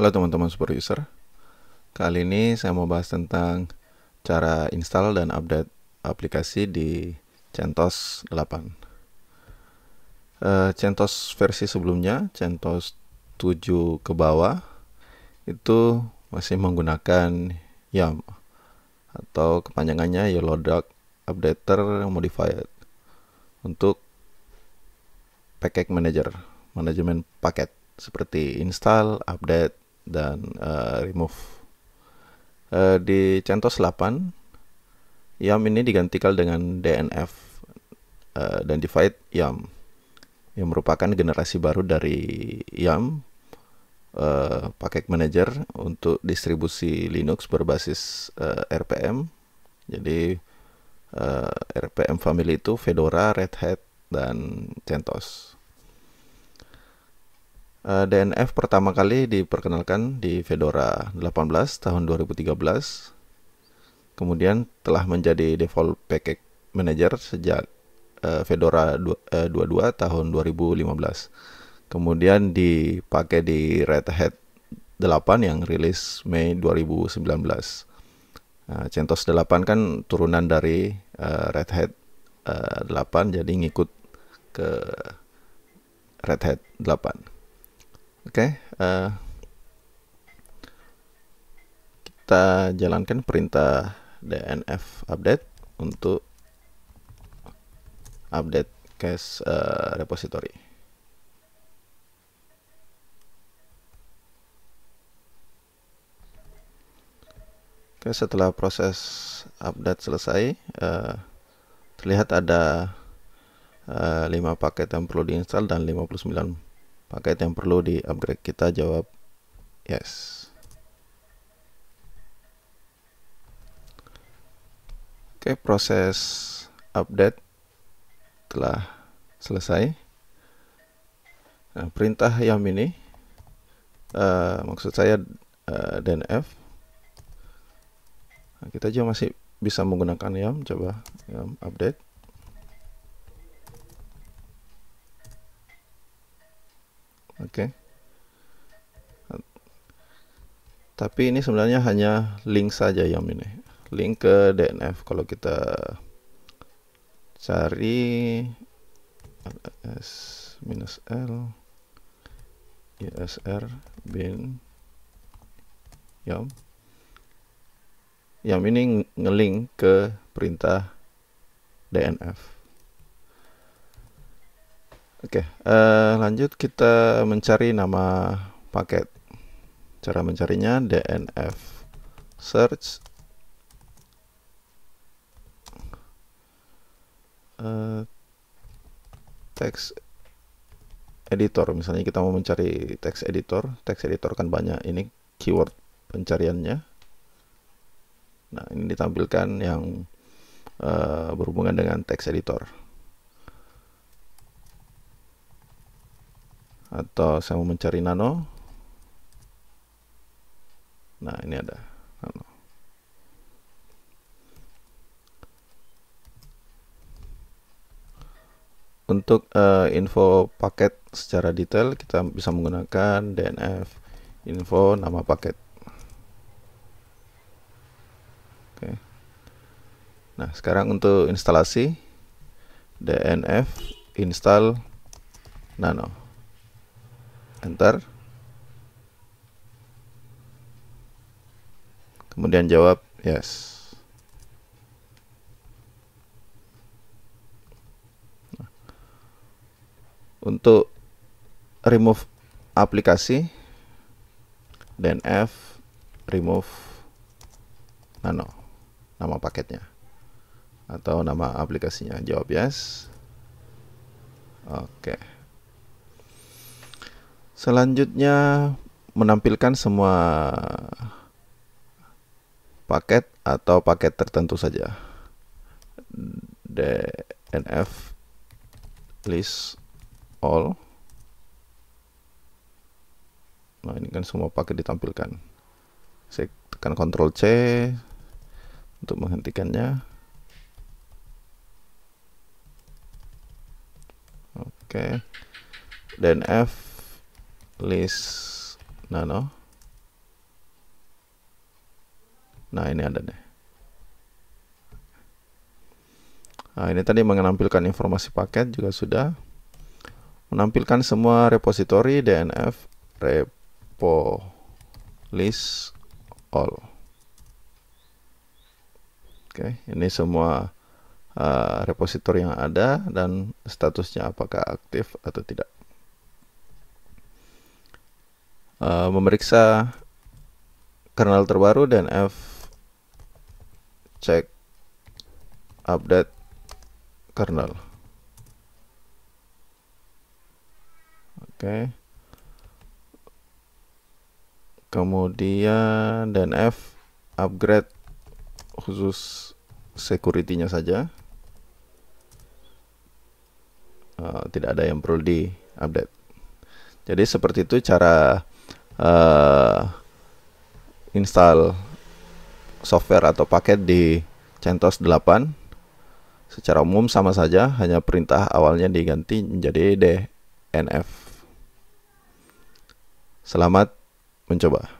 Halo teman-teman super user. Kali ini saya mau bahas tentang cara install dan update aplikasi di CentOS 8. Uh, CentOS versi sebelumnya, CentOS 7 ke bawah, itu masih menggunakan YAM atau kepanjangannya Yellow Duck Updater Modified untuk package manager, manajemen paket seperti install, update, dan uh, remove. Uh, di CentOS 8, YAM ini digantikan dengan DNF, uh, Identified YAM, yang merupakan generasi baru dari YAM, uh, package manager untuk distribusi Linux berbasis uh, RPM. Jadi uh, RPM family itu Fedora, Red Hat, dan CentOS. Uh, DNF pertama kali diperkenalkan di Fedora 18 tahun 2013. Kemudian telah menjadi default package manager sejak uh, Fedora 22 uh, tahun 2015. Kemudian dipakai di Red Hat 8 yang rilis Mei 2019. Uh, CentOS 8 kan turunan dari uh, Red Hat uh, 8 jadi ngikut ke Red Hat 8. Oke, okay, uh, eh, kita jalankan perintah dnf update untuk update cache uh, repository. Oke, setelah proses update selesai, uh, terlihat ada uh, 5 paket yang perlu diinstal dan 59 paket yang perlu di upgrade kita jawab yes. Oke proses update telah selesai. Nah, perintah YAM ini uh, maksud saya uh, DNF nah, kita juga masih bisa menggunakan YAM coba YAM update Oke. Okay. Tapi ini sebenarnya hanya link saja yang ini. Link ke DNF. Kalau kita cari s minus l isr bin yam yam ini ngelink ke perintah DNF. Oke, uh, lanjut kita mencari nama paket. Cara mencarinya dnf search uh, text editor. Misalnya kita mau mencari text editor, text editor kan banyak. Ini keyword pencariannya. Nah, ini ditampilkan yang uh, berhubungan dengan text editor. Atau saya mau mencari nano? Nah ini ada nano. Untuk uh, info paket secara detail kita bisa menggunakan dnf info nama paket. Oke. Nah sekarang untuk instalasi dnf install nano enter kemudian jawab yes. Untuk remove aplikasi dan F remove nano nama paketnya atau nama aplikasinya. Jawab yes. Oke. okay. Selanjutnya menampilkan semua paket atau paket tertentu saja. DNF list all. Nah, ini kan semua paket ditampilkan. Saya tekan Ctrl C untuk menghentikannya. Oke. DNF list nano Nah, ini ada deh. Nah, ini tadi menampilkan informasi paket juga sudah. Menampilkan semua repository DNF repo list all. Oke, ini semua uh, repositori yang ada dan statusnya apakah aktif atau tidak. Uh, memeriksa kernel terbaru dan F cek update kernel. Oke. Okay. Kemudian dan F upgrade khusus security-nya saja. Uh, tidak ada yang perlu di update. Jadi seperti itu cara uh, install software atau paket di CentOS 8 secara umum sama saja hanya perintah awalnya diganti menjadi DNF selamat mencoba